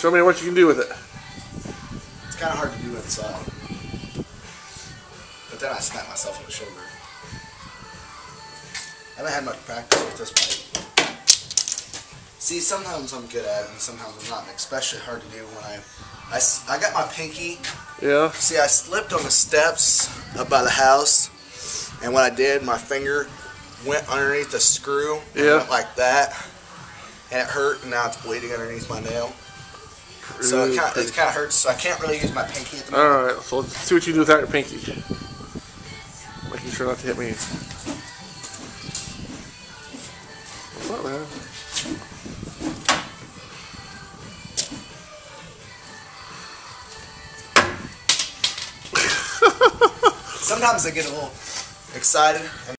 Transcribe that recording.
Show me what you can do with it. It's kind of hard to do inside. Uh, but then I smack myself on the shoulder. I haven't had much practice with this bike. See, sometimes I'm good at it and sometimes I'm not. and Especially hard to do when I, I, I got my pinky. Yeah. See, I slipped on the steps up by the house. And when I did, my finger went underneath the screw. Yeah. Like that. And it hurt and now it's bleeding underneath my nail. So it kind, of, it kind of hurts. So I can't really use my pinky at the moment. All right. So let's see what you do without your pinky. Making sure not to hit me. What's up, man? Sometimes I get a little excited.